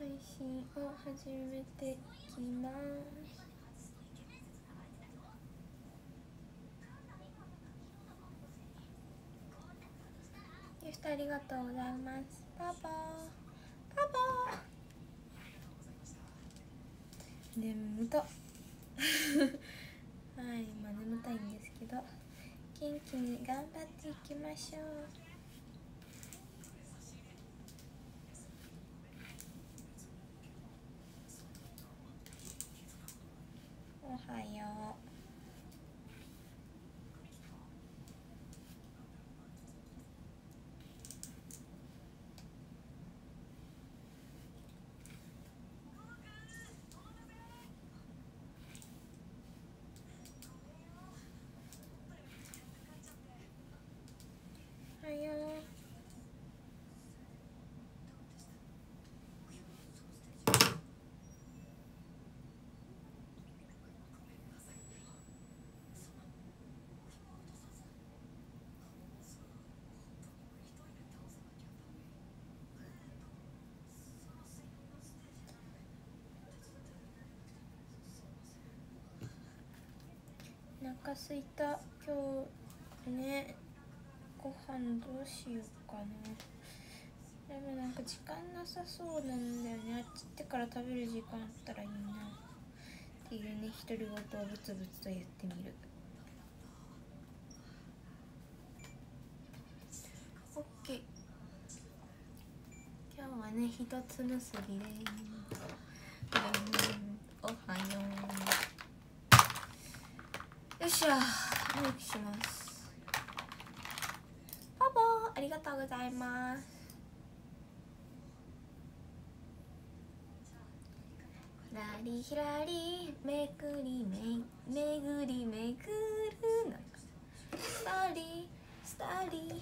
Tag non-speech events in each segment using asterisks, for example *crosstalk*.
配信を始めていきます。ギフトありがとうございますパ。パパ。パ眠たはい今眠たいんですけど元気に頑張っていきましょうおはようおはようお腹すいた。今日ねご飯どうしようかな。でもなんか時間なさそうなんだよね。あっち行ってから食べる時間あったらいいな。っていうね独り言をブツブツと言ってみる。オッケー。今日はね一つ結びでうんおはよよしゃメイクしますパパありがとうございますラリヒラリめくりめめぐりめぐるなスターリースターリー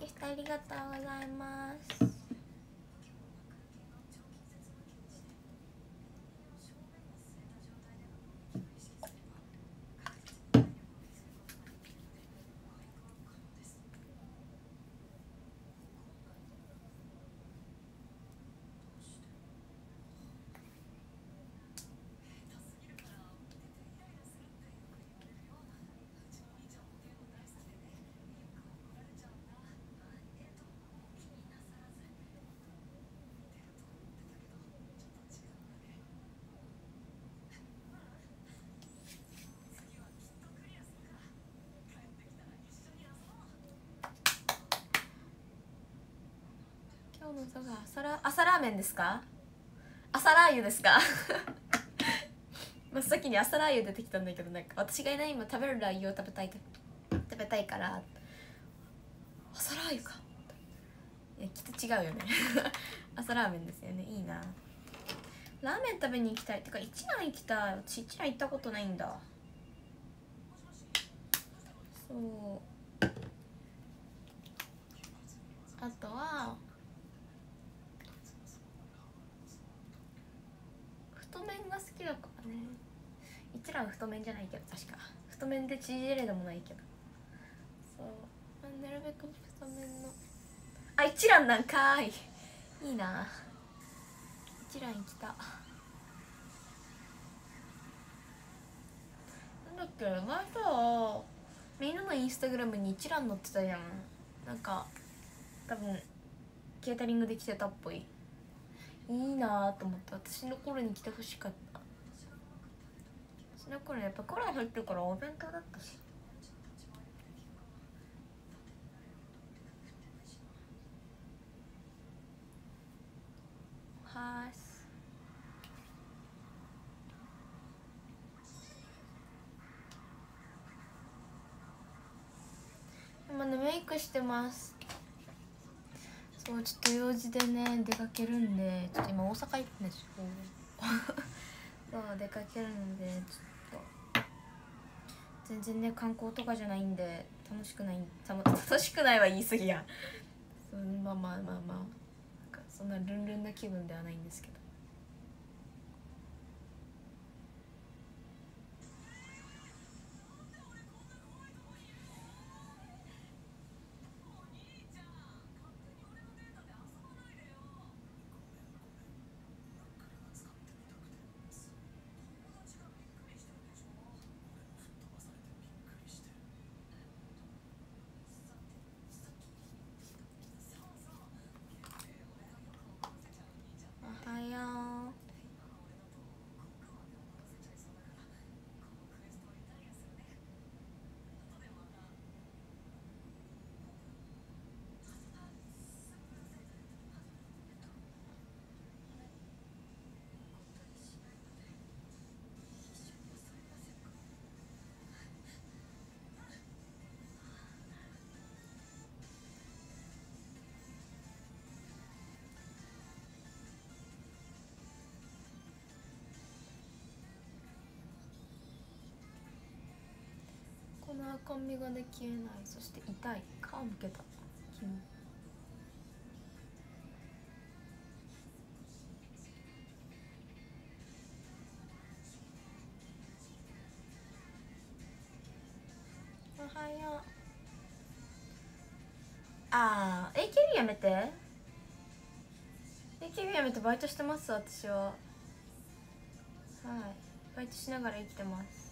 ギフトありがとうございます。今日の朝が朝ラ朝ラーメンですか？朝ラー油ですか？*laughs* 真っ先に朝ラー油出てきたんだけどなんか私がいない今食べるラー油を食べたい食べたいから。朝ラー油か。いやきっと違うよね。*laughs* 朝ラーメンですよね。いいな。ラーメン食べに行きたい。ってか一蘭行きたい。私一蘭行ったことないんだ。そうあとは太麺が好きだからね一蘭太麺じゃないけど確か。太麺で縮れでもないけど。そう。なるべく太麺の。あ一蘭なんかーい。いいな。一蘭行きた。なんだっけ前さみんなのインスタグラムに一蘭載ってたじゃん。なんか多分ケータリングで来てたっぽい。いいなと思って私の頃に来てほしかった私の頃やっぱコロナ入ってるからお弁当だったし。はーす今ねメイクしてます。そうちょっと用事でね出かけるんでちょっと今大阪行ってんですよ。*laughs* そう出かけるのでちょっと全然ね観光とかじゃないんで楽しくないたの *laughs* 楽しくないは言い過ぎや。まあまあまあまあなんかそんなルンルンな気分ではないんですけど。赤みがで消えないそして痛い皮むけた。君。おはよう。ああ AKB やめて。AKB やめてバイトしてます私は。はい。バイトしながら生きてます。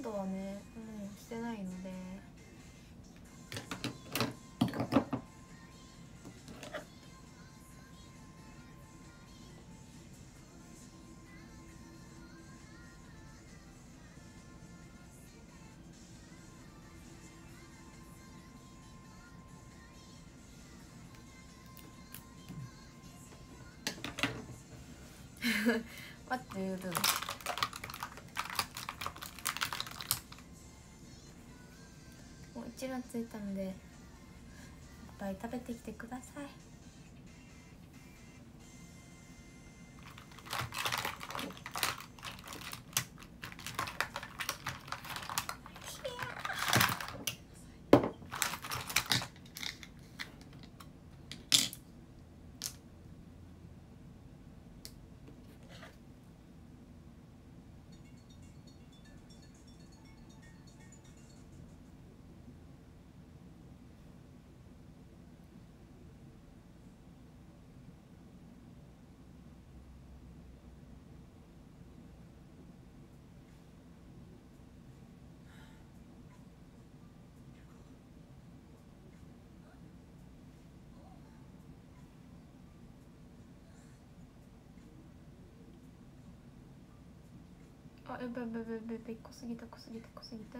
活動はね、うん、してないので。待ってるもう一覧ついたのでいっぱい食べてきてください。あやばいやばいやばいやばい濃すぎた濃すぎた濃すぎた。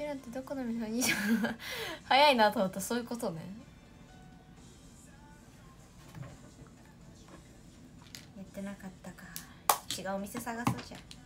ちらってどこの店に早いなと思った。そういうことね。言ってなかったか。違うお店探そうじゃん。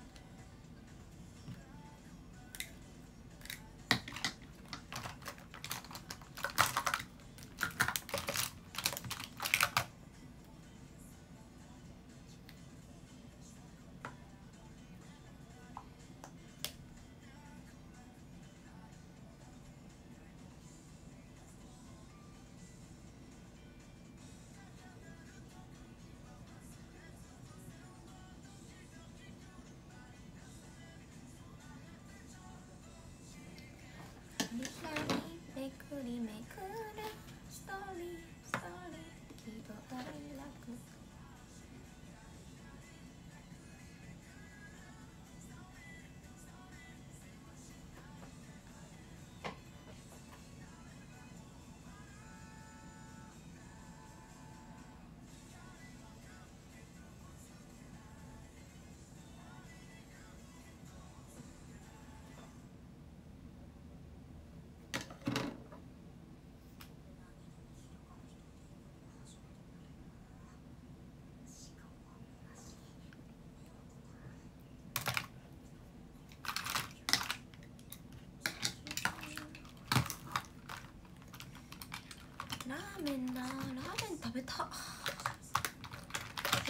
ーメンなラーメン食べた。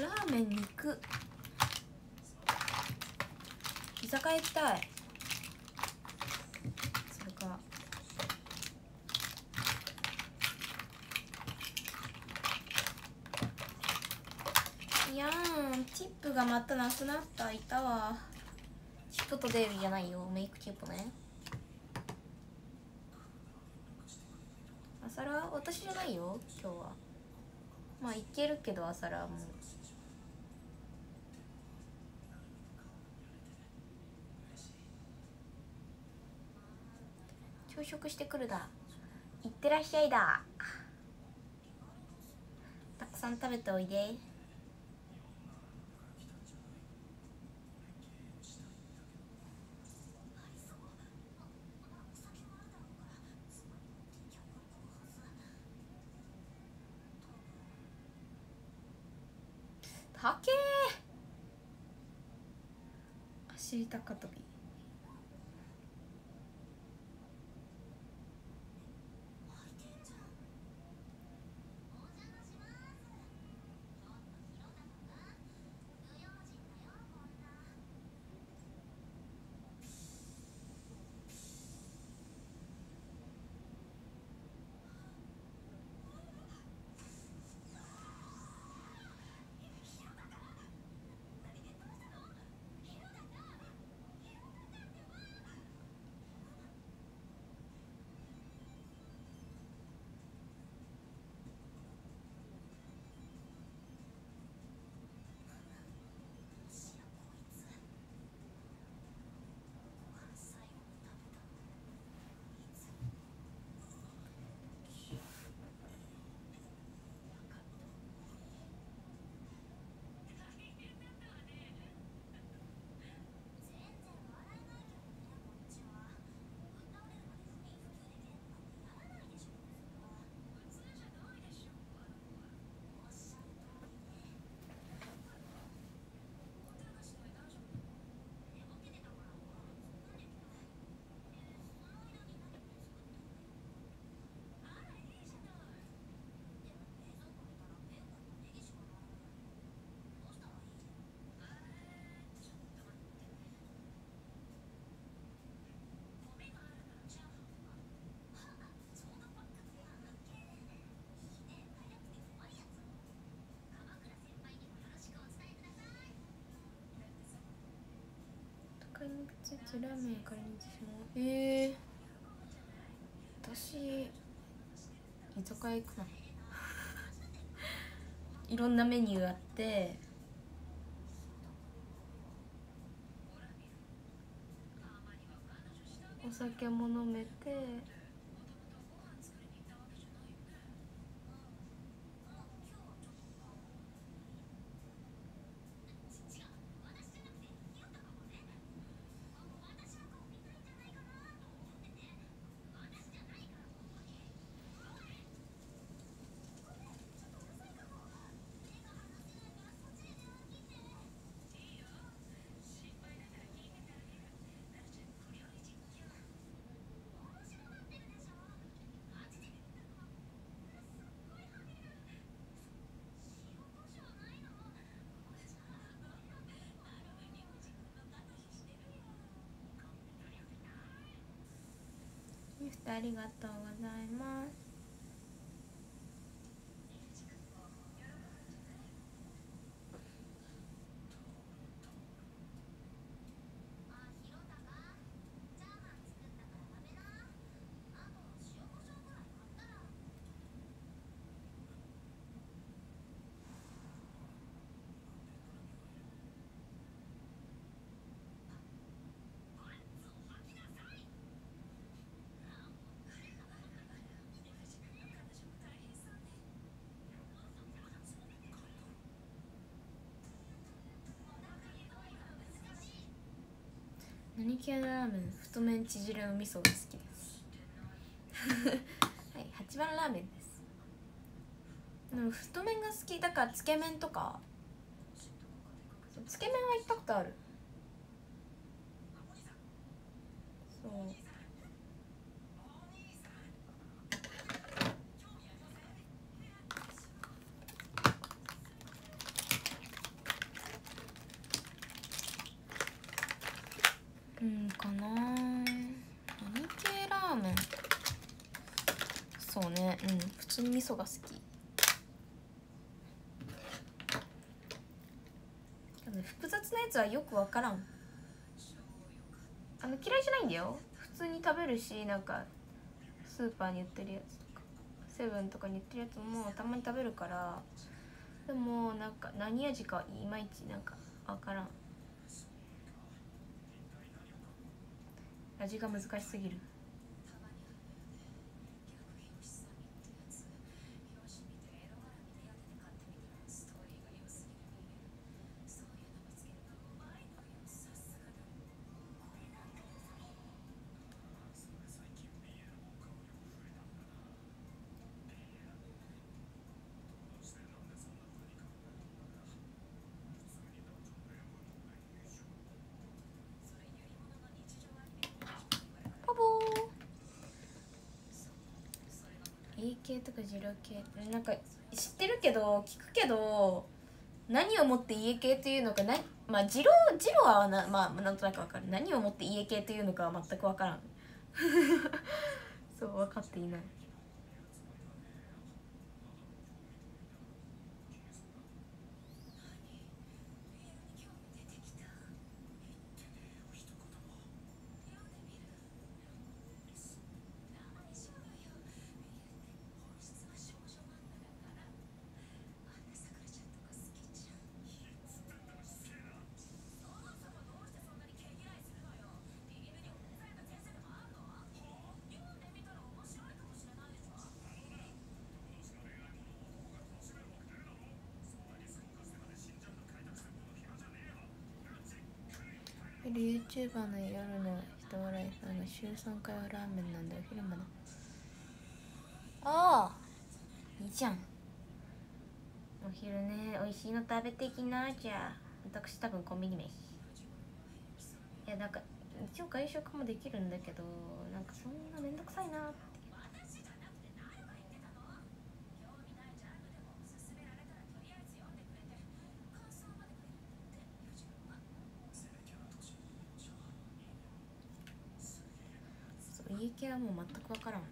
ラーメンに行く。居酒屋行きたい。それか。いやん。チップがまたなくなった。いたわ。チップとデイビーじゃないよ。メイクチップね朝ラ私じゃないよ今日は。まあいけるけど朝ラーも朝食してくるだ。いってらっしゃいだ。たくさん食べておいでたけー走り高跳び買いについてラー。メン借りに行ってしまうええ私居酒屋行くな *laughs* いろんなメニューあって。お酒も飲めて。ありがとうございます。何系のラーメン太麺縮れの味噌が好きです？*laughs* はい八番ラーメンです。でも太麺が好きだからつけ麺とか。つけ麺は行ったことあるそうかな何系ラーメンそうねうん普通に味噌が好き。複雑なやつはよく分からん。あの嫌いじゃないんだよ。普通に食べるしなんかスーパーに売ってるやつとかセブンとかに売ってるやつもたまに食べるからでもなんか何味かいまいちなんか分からん。味が難しすぎる。A 系とか二郎系ってなんか知ってるけど聞くけど何をもって家系というのかなまあ二郎二郎はなまあなんとなくわかる。何をもって家系というのかは全くわからん。*laughs* そう分かっていない YouTuber の夜の人笑いさんが週3回はラーメンなんでお昼までああ。いいじゃん。お昼ね美味しいの食べてきなじゃあ。私多分コンビニ飯。いやなんか一応外食もできるんだけどなんかそんなめんどくさいなって系はもう全く分からん。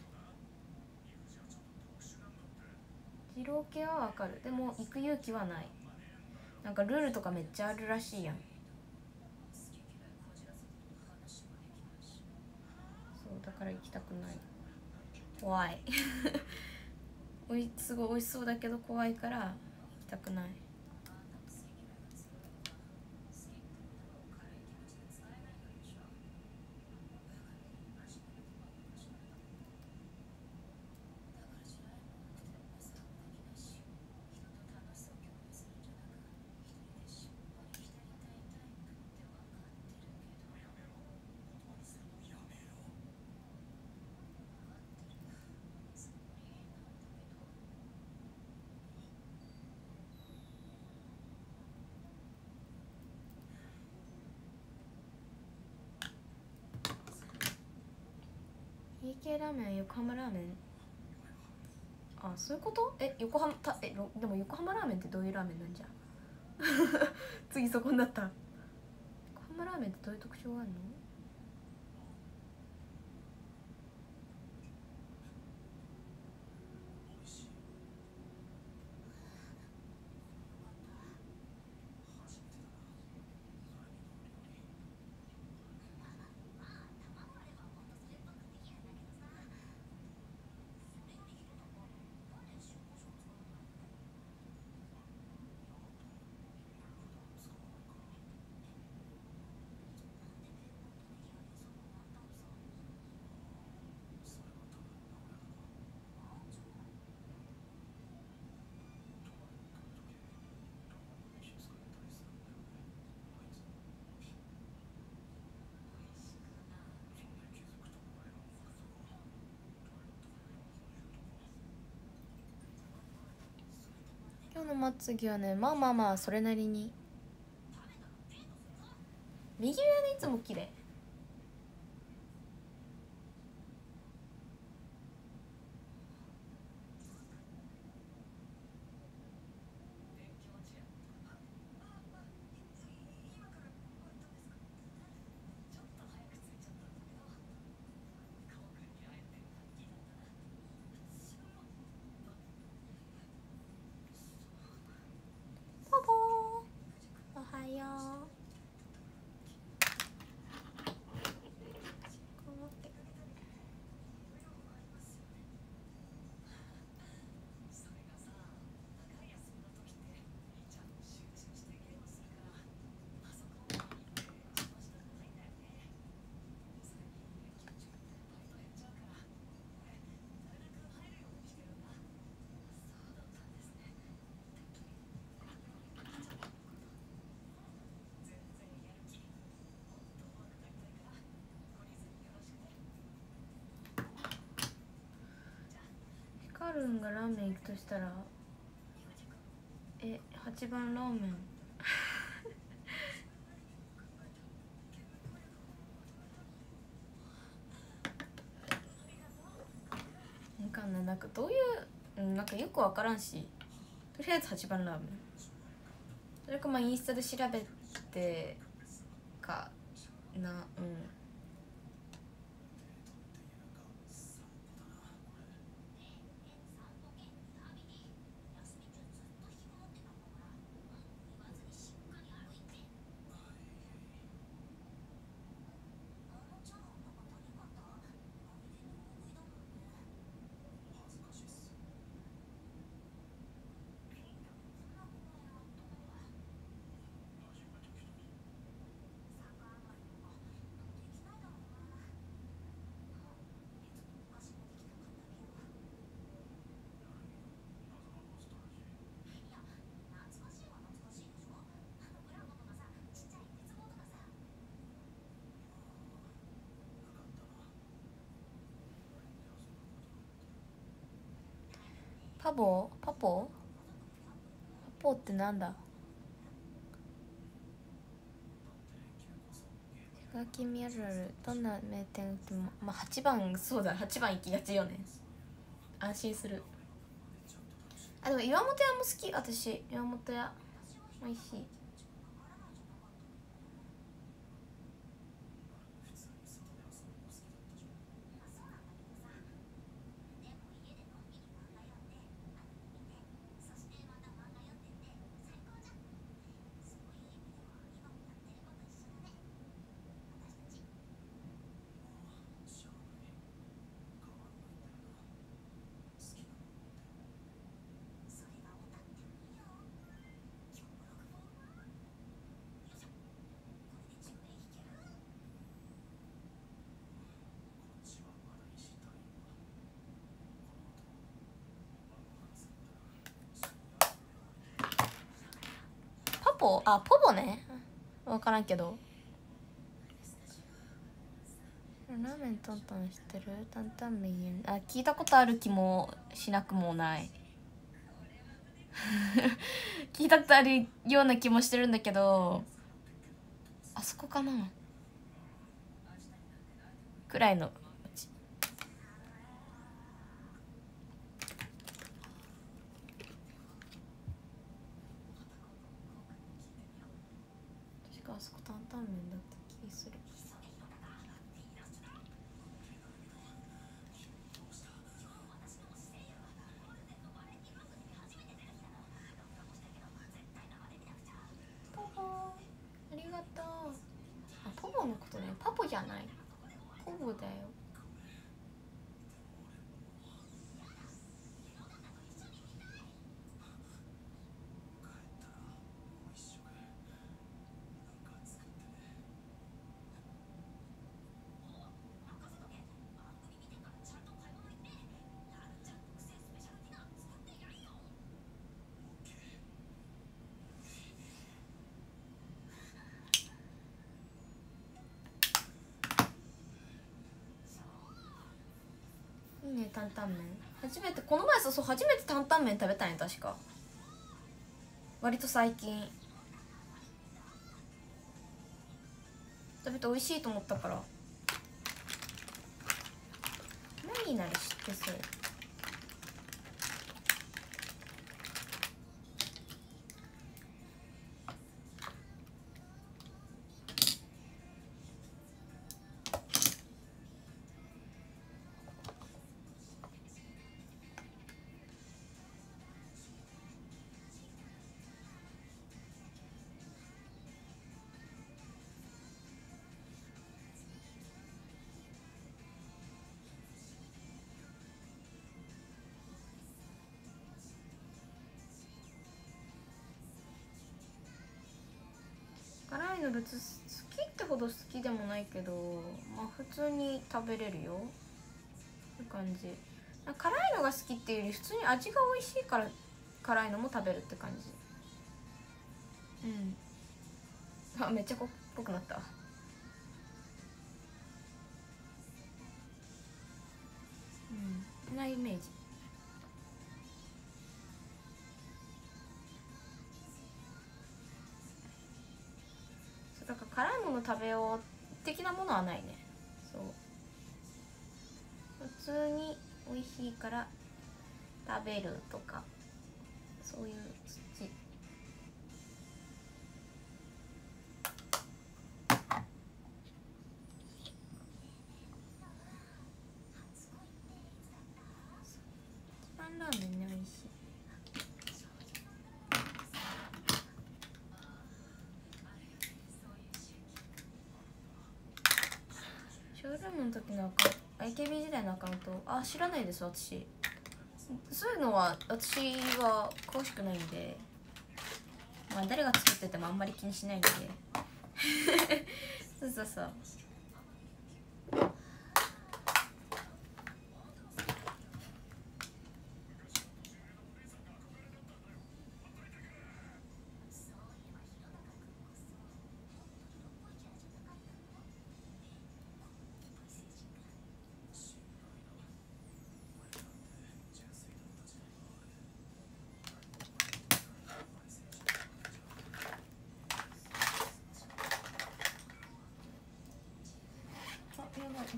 二郎系は分かる。でも行く勇気はない。なんかルールとかめっちゃあるらしいやん。そうだから行きたくない。怖い。*laughs* おいすごい美味しそうだけど怖いから行きたくないーメン横浜ラーメン。あそういうこと？え横浜たえろでも横浜ラーメンってどういうラーメンなんじゃ？*laughs* 次そこになった。横浜ラーメンってどういう特徴があるの？今日のまつげはねまあまあまあそれなりに。右上はいつも綺麗。ヒカルンがラーメン行くとしたら？え8番ラーメン。わかんない。なんかどういうなんかよくわからんし。とりあえず8番ラーメン。それかまあインスタで調べてかなうんパボパポパポってなんだ？手書きミャルどんな名店？ってもまあ8番そうだ8番行きがちよね。安心する。あでも岩本屋も好き私。岩本屋。美味しいパポあポボね。分からんけど。ラーメントントン知ってる？担々麺。あ聞いたことある気もしなくもない。*laughs* 聞いたことあるような気もしてるんだけど。あそこかな。くらいの確かあそこ担々麺だった気するポポありがとうあポポのことねパポじゃないポポだよね担々麺初めてこの前さそう初めて担々麺食べたんや確か。割と最近。食べて美味しいと思ったから。何になる知ってそう。の別好きってほど好きでもないけどまあ普通に食べれるよ。って感じ。辛いのが好きっていうより普通に味が美味しいから辛いのも食べるって感じ。うん。あめっちゃ濃っぽくなった。うん。なイメージ。辛いもの食べよう的なものはないね。そう。普通に美味しいから食べるとかそういう土。時のアカウント AKB 時代のアカウント。あ知らないです私。そういうのは私は詳しくないんで。まあ誰が作っててもあんまり気にしないんで。*laughs* そうそうそう。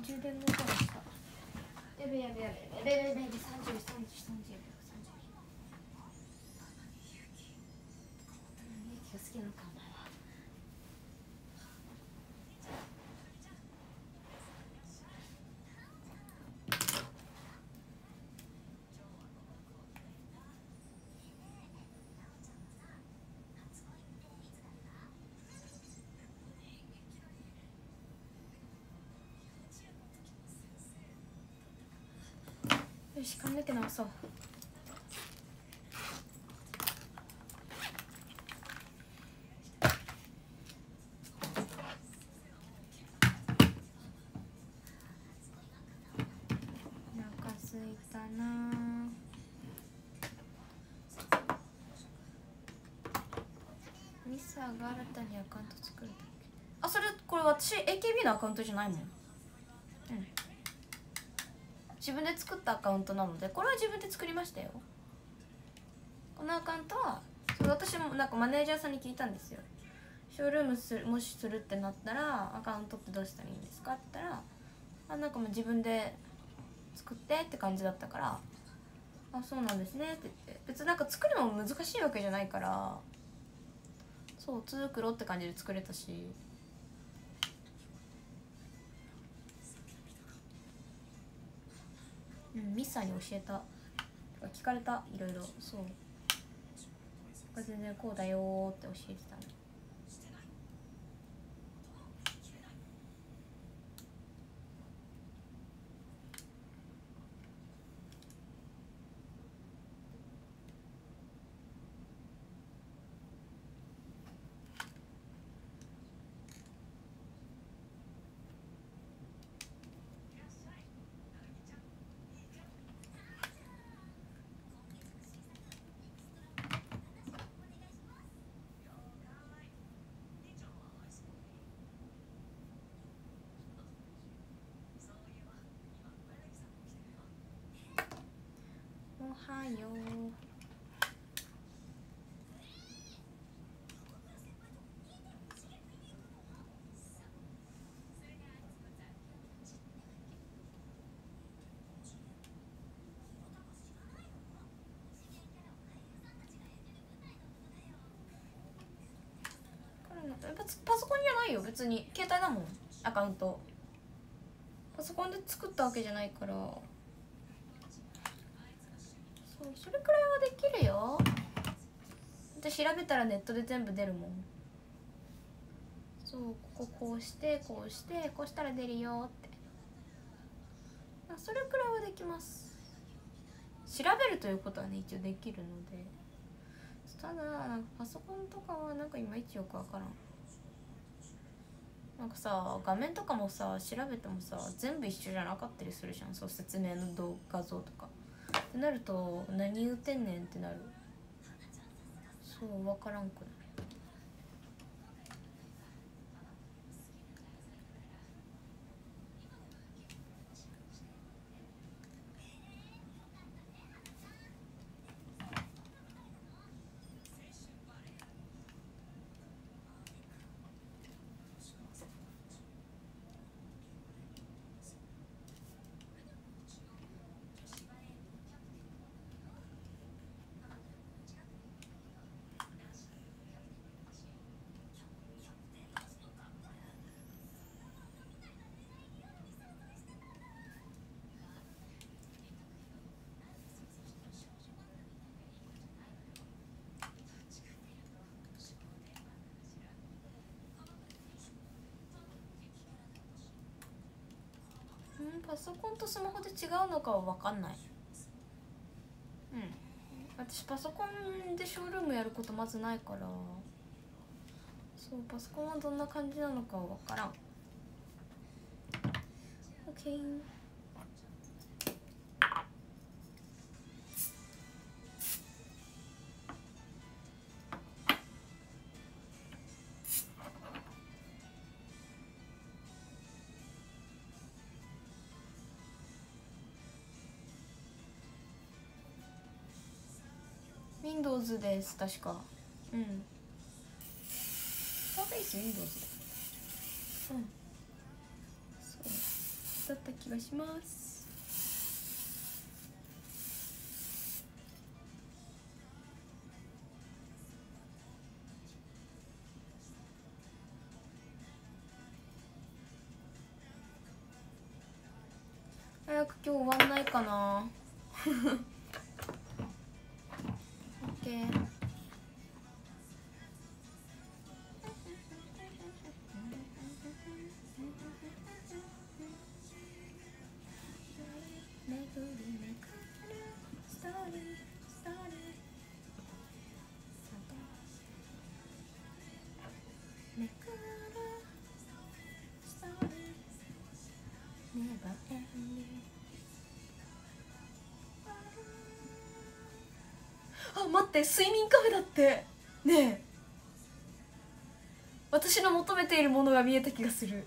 充電の音がした。やべやべやべ。やべやべやべ三十三十三十秒三十秒。うん息が好きなのかし髪の毛直そう。お腹すいたな。ミスターが新たにアカウント作るだけ。あそれこれ私 AKB のアカウントじゃないもんうん。自分で作ったアカウントなのでこれは自分で作りましたよ。このアカウントは私もなんかマネージャーさんに聞いたんですよ。ショールームするもしするってなったらアカウントってどうしたらいいんですかって言ったらあなんかもう自分で作ってって感じだったからあそうなんですねって言って。別になんか作るのも難しいわけじゃないからそう作ろうって感じで作れたし。ミスさんに教えた聞かれたいろいろ。そう。これ全然こうだよーって教えてたの。はよう。パソコンじゃないよ別に。携帯だもん。アカウント。パソコンで作ったわけじゃないからそうそれくらいはできるよで調べたらネットで全部出るもん。そうこここうしてこうしてこうしたら出るよって。あそれくらいはできます。調べるということはね一応できるので。ただなんかパソコンとかはなんかいまいちよくわからん。なんかさ画面とかもさ調べてもさ全部一緒じゃなかったりするじゃん。そう説明の動画像とか。ってなると何言うてんねんってなる。そう分からんくないパソコンとスマホで違うのかは分かんない。うん。私パソコンでショールームやることまずないから。そうパソコンはどんな感じなのかは分からん。OK Windows です確か。うん。サーフェイス Windows うん。そうだった気がします。早く今日終わんないかなあ待って睡眠カフェだって。ねえ。私の求めているものが見えた気がする。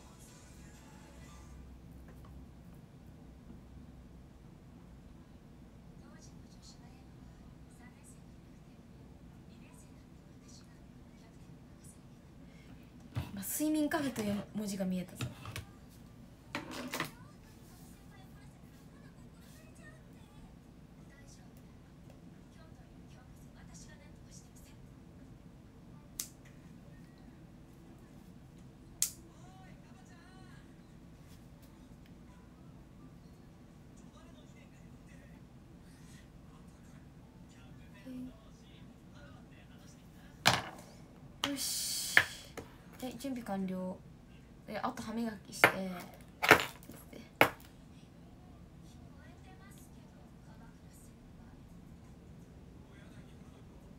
今睡眠カフェという文字が見えたぞよしえ準備完了。であと歯磨きして。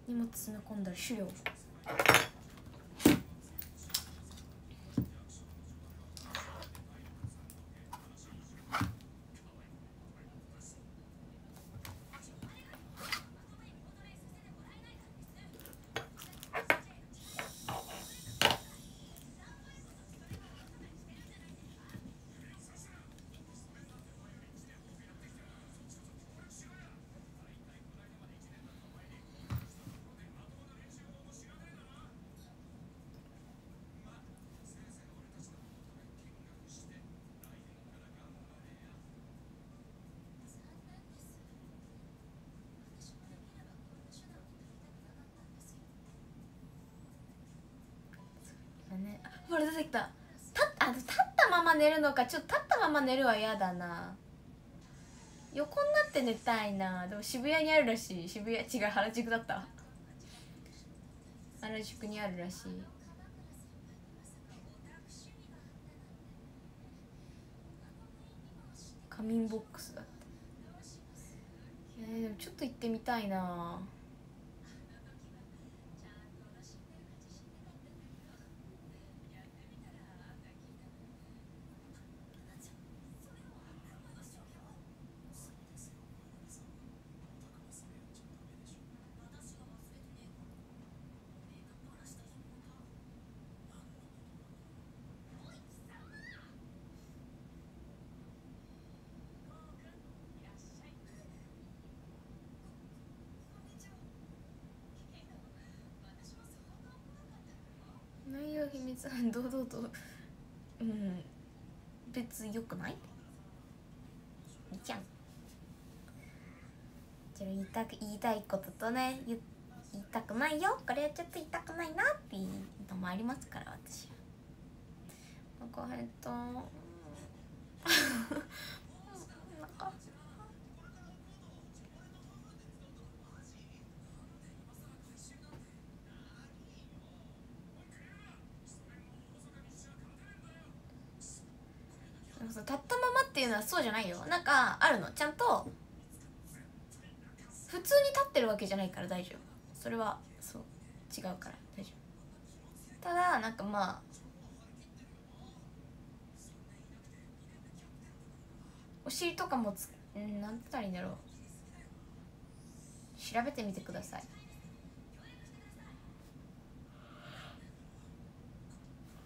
荷物詰め込んだら資料だあほら出てきた。立っあ立ったまま寝るのか。ちょっと立ったまま寝るは嫌だな。横になって寝たいな。でも渋谷にあるらしい。渋谷違う原宿だった。原宿にあるらしい。仮眠ボックスだってえー、でもちょっと行ってみたいな。秘 *laughs* 密堂々と。うん。別よくない？いいじゃん。じゃあ言いたく言いたいこととね言言いたくないよ。これはちょっと言いたくないなっていうのもありますから私は。なんかえっとっていうのはそうじゃないよ。なんかあるの。ちゃんと普通に立ってるわけじゃないから大丈夫。それはそう。違うから。大丈夫。ただなんかまあお尻とかもつんなんて言ったらいいんだろう。調べてみてください。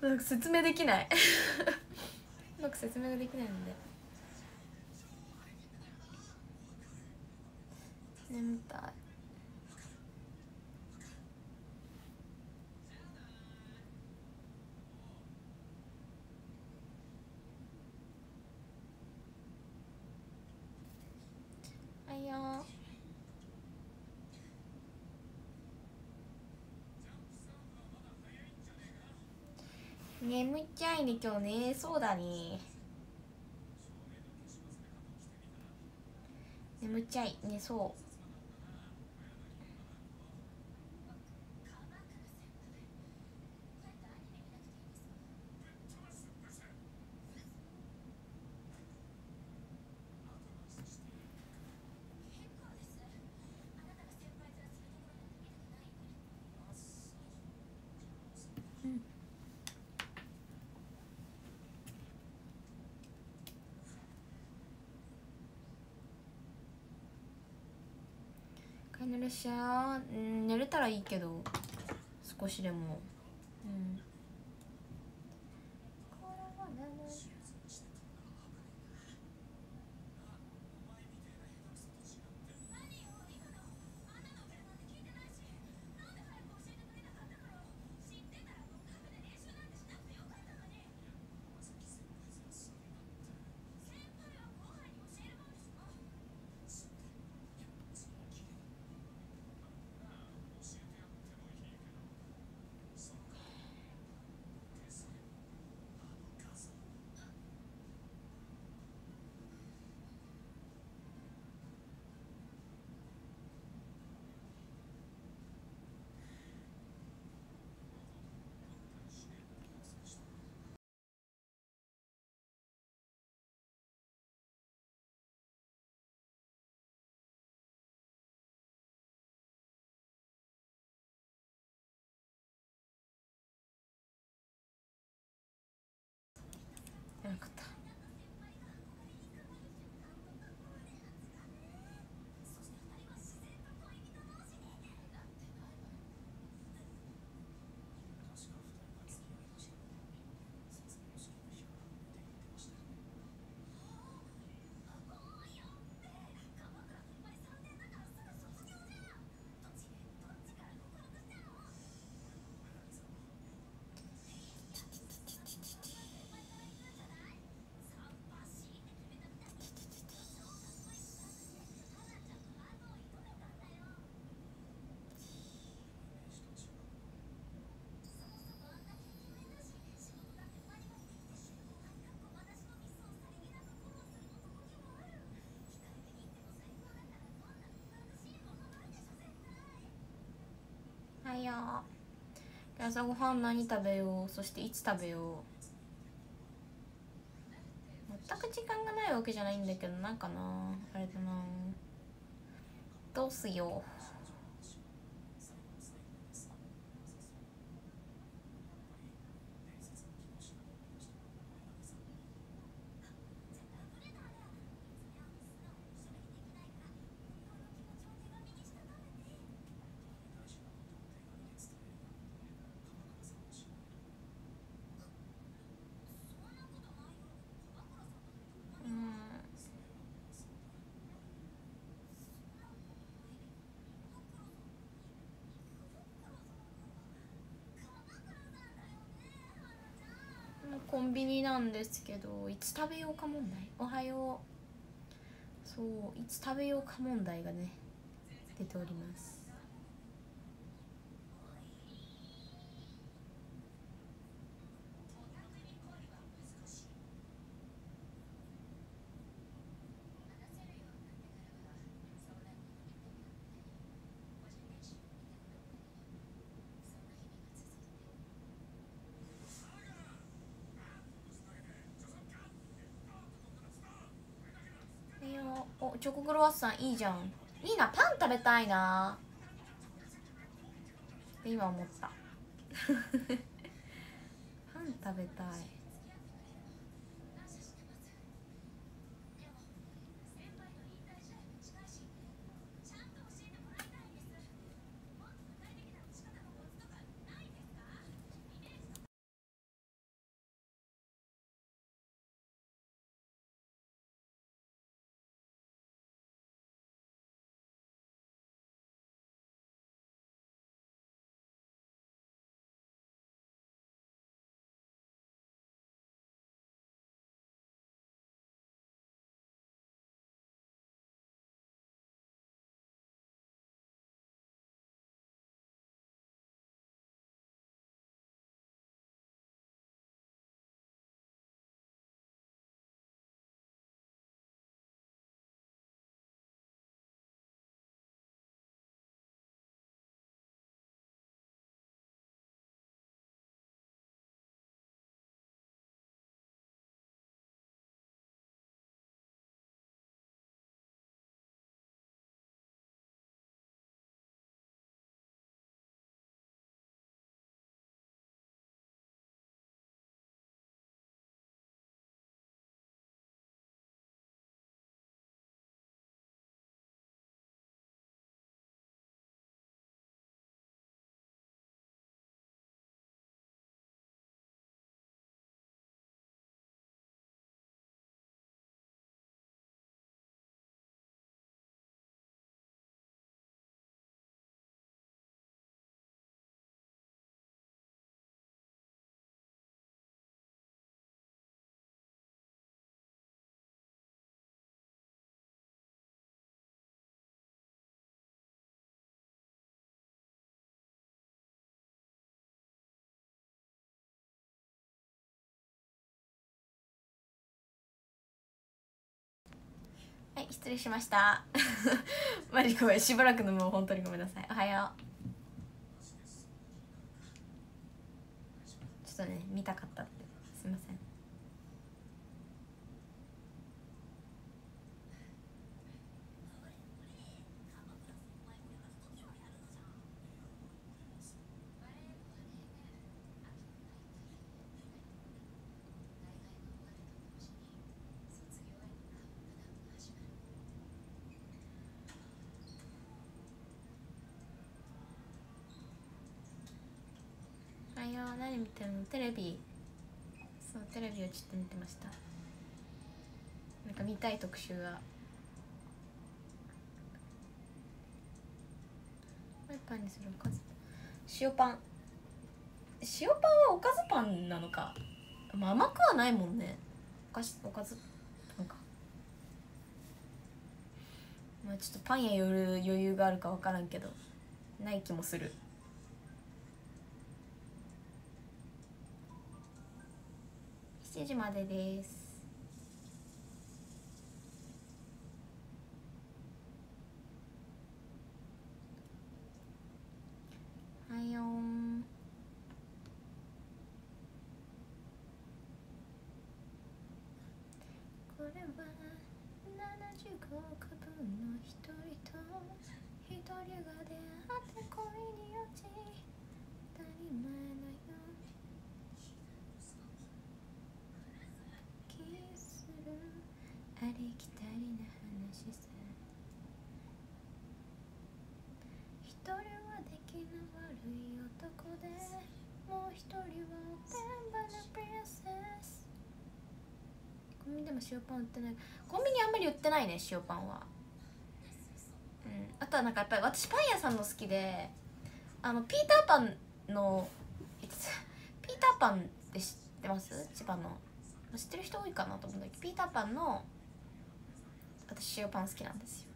うまく説明できない。うまく説明ができないので。眠たい。あいよ。眠っちゃいね今日ね。そうだね。眠っちゃい。ねそう。しゃ寝れたらいいけど少しでも。や。朝ごはん何食べよう。そしていつ食べよう。全く時間がないわけじゃないんだけどなんかな。あれだな。どうすよううんコンビニなんですけどいつ食べようか問題？おはよう。そういつ食べようか問題がね出ておりますいいよおチョコクロワッサンいいじゃん。いいなパン食べたいな。今思った。*laughs* パン食べたいはい失礼しました。*laughs* マジごめんしばらくのもう本当にごめんなさい。おはよう。ちょっとね見たかったってすいませんおはよう何見てるの？テレビ。そうテレビをちょっと見てました。なんか見たい特集がパイパンにするおかず。塩パン。塩パンはおかずパンなのか、まあ、甘くはないもんね。おかしおかずパンか。まあちょっとパン屋寄る余裕があるか分からんけどない気もする。7時までです。これは75区分の一人と一人が出会って恋に落ち当たり前のようにキスするありきたりな話さ一人は出来の悪い男でもう一人はおてんばなプリンセスコンビニでも塩パン売ってないコンビニあんまり売ってないね塩パンはうんあとはなんかやっぱり私パン屋さんの好きであのピーターパンのピーターパンでしってます千葉の知ってる人多いかなと思うんだ。けどピーターパンの私塩パン好きなんですよ。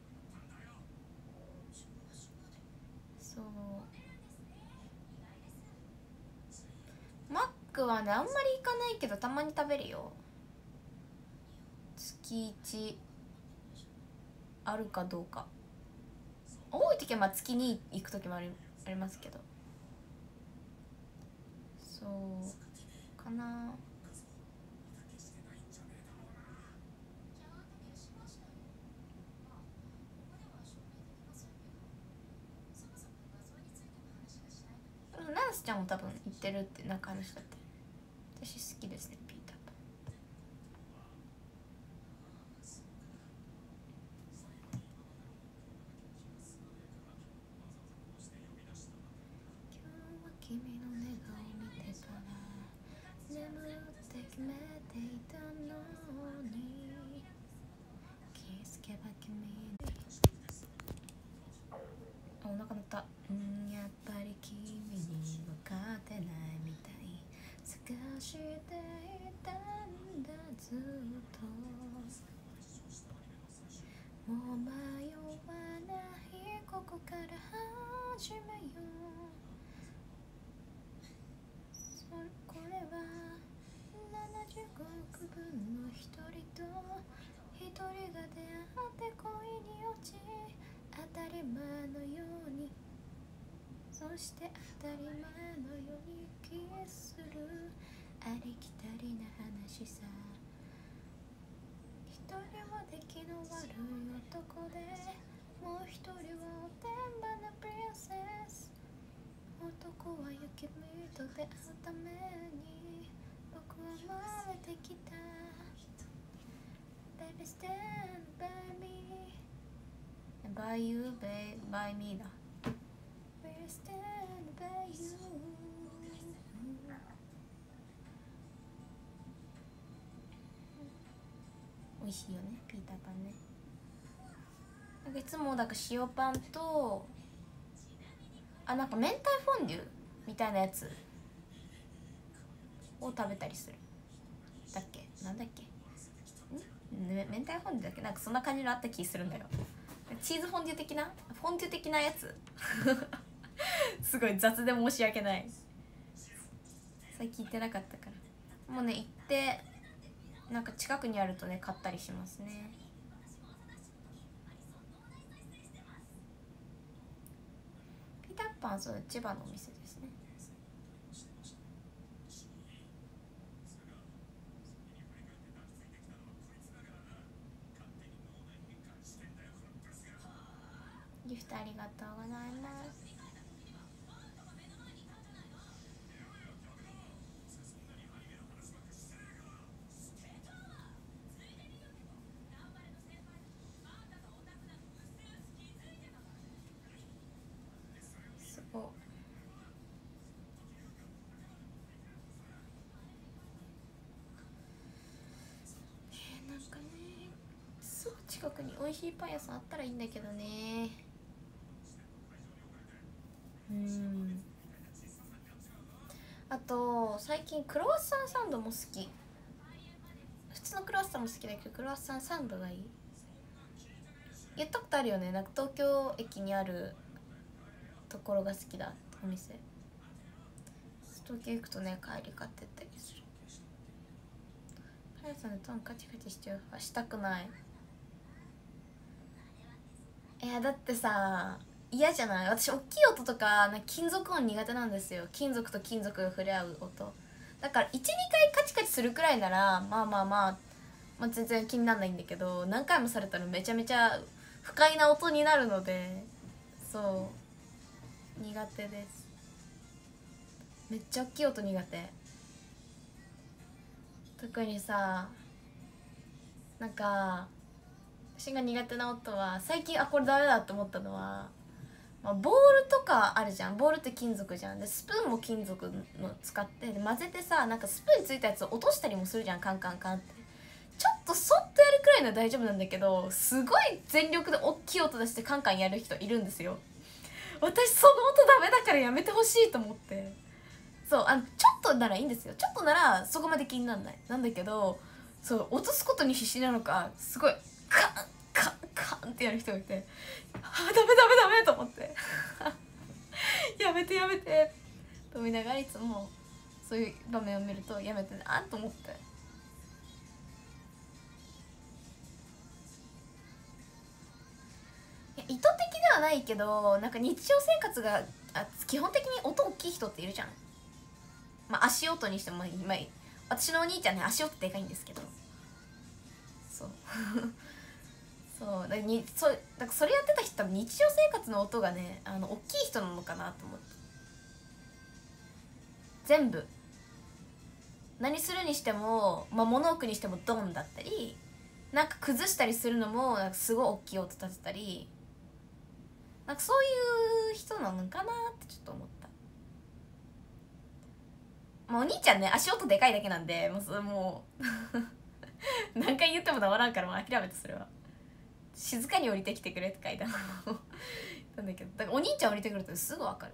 そう。マックはねあんまり行かないけどたまに食べるよ。月1あるかどうか。多い時はまあ月に行く時もありありますけど。そう。かな。ダンスちゃんも多分行ってるってなんか話だって私好きですねピしていたんだずっと。もう迷わない。ここから始めよう。これは75億分の一人と一人が出会って恋に落ち当たり前のように。そして当たり前のようにキスする。ありきたりな話さ。一人は出来の悪い男で。もう一人はおてんばなプリンセス。男は雪見と出会うために。僕は生まれてきた。Baby stand by me by you by, by me だ。We'll stand by you 美味しいよねピーターパンね。なんかいつもだから塩パンとあなんか明太フォンデュみたいなやつを食べたりする。だっけ？なんだっけ？ん？明太フォンデュだっけ？なんかそんな感じのあった気するんだよ。チーズフォンデュ的な？フォンデュ的なやつ。*laughs* すごい雑で申し訳ない。最近行ってなかったから。もうね行ってなんか近くにあるとね買ったりしますね。ピターパンそう千葉のお店ですね。ギフトありがとうございます。すぐ近くに美味しいパン屋さんあったらいいんだけどね。うん。あと最近クロワッサンサンドも好き。普通のクロワッサンも好きだけどクロワッサンサンドがいい。言ったことあるよね。なんか東京駅にあるところが好きだお店。東京行くとね帰り買ってったりする。パン屋さんでトンカチカチしちゃうあしたくない。いやだってさ嫌じゃない？私大きい音とかな金属音苦手なんですよ。金属と金属が触れ合う音。だから12回カチカチするくらいならまあまあまあ、まあ、全然気にならないんだけど何回もされたらめちゃめちゃ不快な音になるのでそう。苦手です。めっちゃ大きい音苦手。特にさなんか私が苦手な音は最近あこれダメだって思ったのは、まあ、ボールとかあるじゃん。ボールって金属じゃん。でスプーンも金属の使ってで混ぜてさなんかスプーンについたやつを落としたりもするじゃん。カンカンカンって。ちょっとそっとやるくらいなら大丈夫なんだけどすごい全力で大きい音出してカンカンやる人いるんですよ。私その音ダメだからやめてほしいと思って。そうあのちょっとならいいんですよ。ちょっとならそこまで気にならない。なんだけどそう落とすことに必死なのかすごいカンカンカンってやる人がいてあダメダメダメと思って。*laughs* やめてやめて。と思いながらいつもそういう場面を見るとやめてなと思って。意図的ではないけどなんか日常生活が基本的に音大きい人っているじゃん。まあ足音にしても今私のお兄ちゃんね足音でかいんですけど。そう。そうだにそだからそれやってた人多分日常生活の音がねあの大きい人なのかなと思って。全部。何するにしても、まあ、物置にしてもドンだったりなんか崩したりするのもなんかすごい大きい音立てたりなんかそういう人なのかなってちょっと思った。まあ、お兄ちゃんね足音でかいだけなんでもうそれもう *laughs* 何回言っても黙らんからもう諦めてそれは。静かに降りてきてくれって書いたなんだけどだお兄ちゃん降りてくるとすぐ分かる。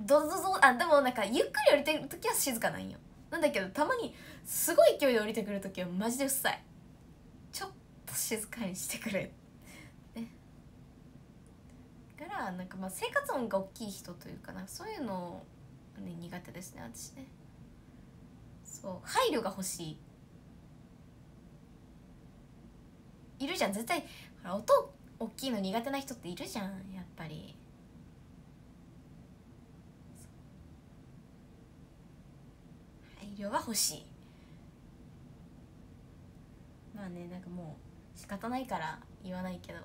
うん。どぞぞ。あでもなんかゆっくり降りてくる時は静かなんよ。なんだけどたまにすごい勢いで降りてくる時はマジでうっさい。ちょっと静かにしてくれねだからなんかまあ生活音が大きい人というかなそういうの、ね、苦手ですね私ね。そう。配慮が欲しい。いるじゃん。絶対ほら音大きいの苦手な人っているじゃんやっぱり。配慮が欲しい。まあねなんかもう仕方ないから言わないけど。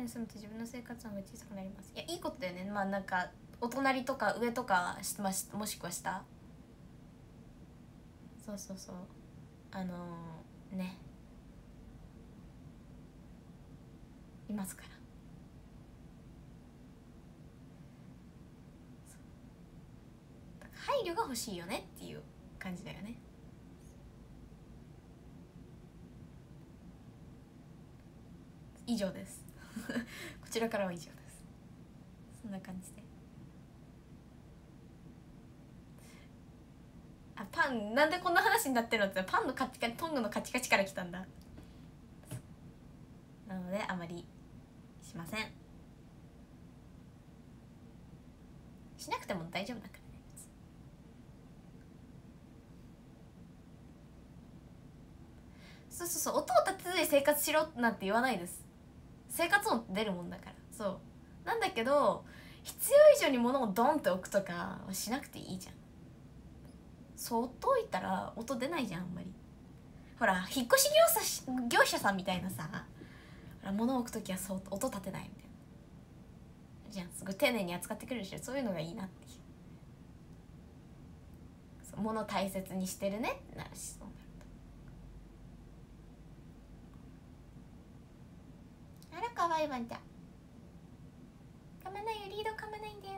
に住むと自分の生活音が小さくなりますいやいいことだよねまあなんかお隣とか上とかしましもしくは下そうそうそうあのー、ねいますから配慮が欲しいよねっていう感じだよね以上です *laughs* こちらからは以上です。そんな感じで。あパンなんでこんな話になってるのってパンのカチカチトングのカチカチから来たんだ。なのであまりしません。しなくても大丈夫だからねそうそうそう音を立てずに生活しろなんて言わないです。生活音出るもんだから。そう。なんだけど必要以上に物をドンって置くとかはしなくていいじゃん。そっと置いたら音出ないじゃんあんまり。ほら引っ越し業者業者さんみたいなさほら物を置く時はそう音立てないみたいな。じゃんすごい丁寧に扱ってくれるしそういうのがいいなって。いう物大切にしてるね。なるし。そうあらかわいいワンちゃん。噛まないよ。リード噛まないんだよ。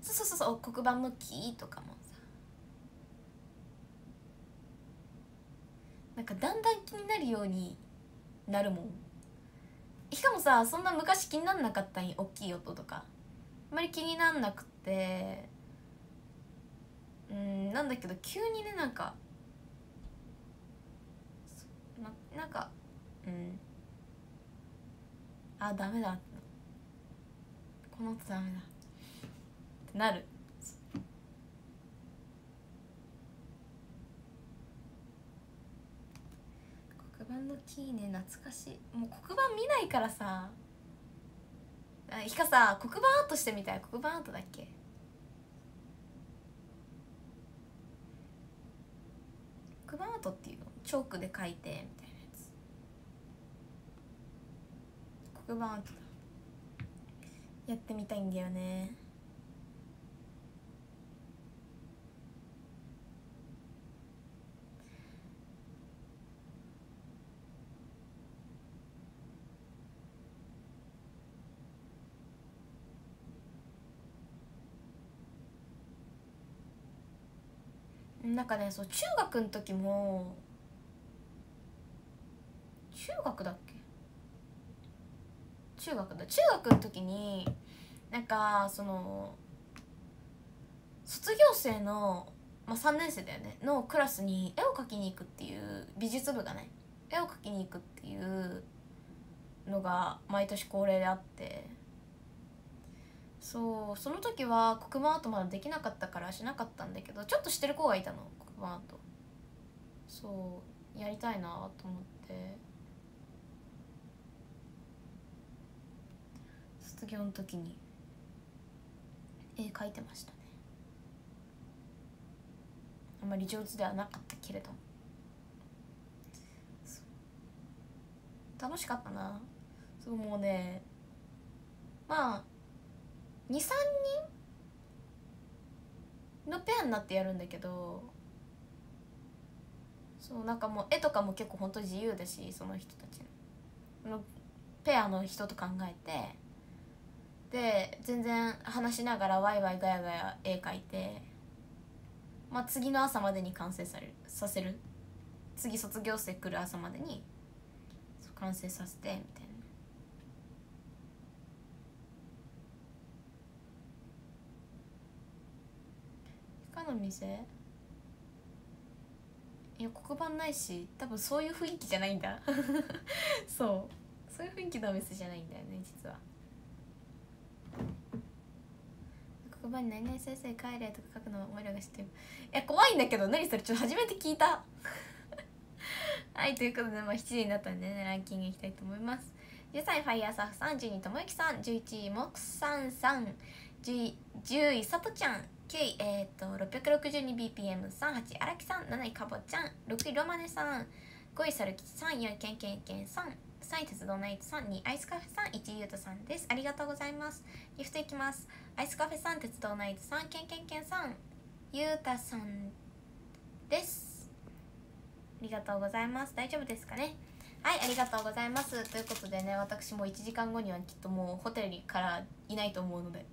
そうそうそうそう。黒板の木とかもさ。なんかだんだん気になるようになるもん。しかもさそんな昔気になんなかったん大きい音とか。あまり気になんなくてうんなんだけど急にねなんかななんかうん。あダメだ。この音ダメだ。ってなる。黒板のキーね懐かしい。もう黒板見ないからさ。ひかさ黒板アートしてみたい。黒板アートだっけ？黒板アートっていうの？チョークで書いてみたいなやつ。黒板アートだ。やってみたいんだよね。なんかねそう中学の時も中学だっけ？中学だ。中学の時になんかその卒業生の、まあ、3年生だよね。のクラスに絵を描きに行くっていう美術部がね絵を描きに行くっていうのが毎年恒例であって。そうその時は黒板アートまだできなかったからしなかったんだけどちょっと知ってる子がいたの黒板アート。そうやりたいなと思って。卒業の時に絵描いてましたね。あまり上手ではなかったけれども。楽しかったな。そうもうねまあ23人のペアになってやるんだけどそうなんかもう絵とかも結構ほんと自由だしその人たちの。ペアの人と考えてで全然話しながらワイワイガヤガヤ絵描いてまあ次の朝までに完成されるさせる。次卒業生来る朝までに完成させてみたいな。の店？いや黒板ないし多分そういう雰囲気じゃないんだ。*laughs* そう。そういう雰囲気のお店じゃないんだよね実は。黒板に「何々先生帰れ」とか書くのお前らが知ってる。いや怖いんだけど何それ？ちょっと初めて聞いた。*laughs* はいということで、まあ、7時になったんでねランキングいきたいと思います。13位ファイヤーサーフさん12位ともゆきさん11位もくさんさん10位さとちゃん。9位えっ、ー、と 662bpm38 荒木さん7位かぼちゃん6位ロマネさん5位さるきちさん4位けんけんけんさん3位鉄道ナイトさん2位アイスカフェさん1位ゆうとさんです。ありがとうございます。ギフトいきます。アイスカフェさん鉄道ナイトさんけんけんけんさんゆうたさんです。ありがとうございます。大丈夫ですかね？はいありがとうございます。ということでね私も1時間後にはきっともうホテルからいないと思うので。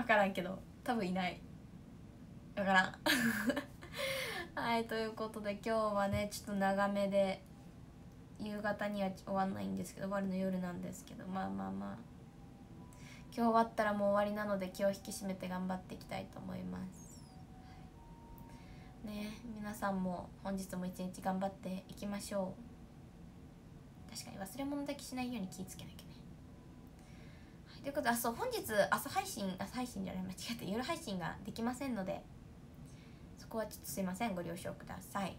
分からんけど多分いない。分からん。はいということで今日はねちょっと長めで夕方には終わんないんですけど終わるの夜なんですけどまあまあまあ。今日終わったらもう終わりなので気を引き締めて頑張っていきたいと思います。ね皆さんも本日も一日頑張っていきましょう。確かに忘れ物だけしないように気をつけなきゃ、ということであそう本日朝配信朝配信じゃない間違えて夜配信ができませんのでそこはちょっとすいませんご了承ください。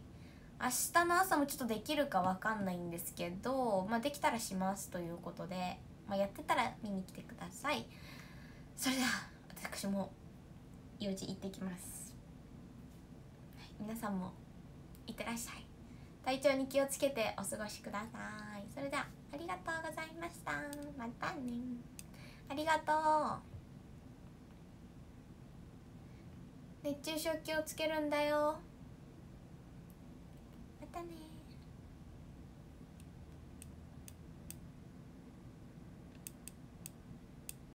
明日の朝もちょっとできるかわかんないんですけど、まあ、できたらしますということで、まあ、やってたら見に来てください。それでは私も用事行ってきます、皆さんもいってらっしゃい。体調に気をつけてお過ごしください。それではありがとうございました。またね。ありがとう。熱中症気をつけるんだよ。またね。